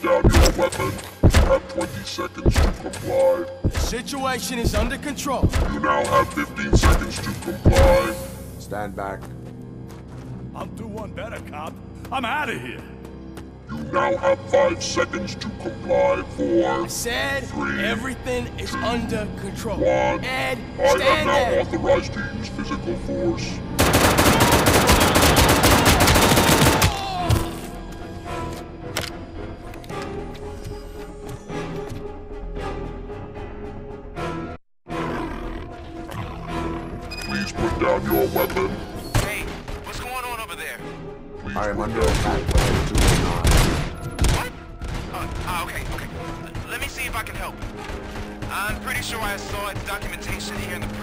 weapon. You have 20 seconds to comply. The situation is under control. You now have 15 seconds to comply. Stand back. I'll do one better, cop. I'm out of here. You now have 5 seconds to comply. Four, I said Three, everything is under control. one. Ed, I am now there. authorized to use physical force. Put down your weapon. Hey, what's going on over there? Please I am under attack by weapon. the 209. What? Ah, okay, okay. Let me see if I can help. I'm pretty sure I saw its documentation here in the.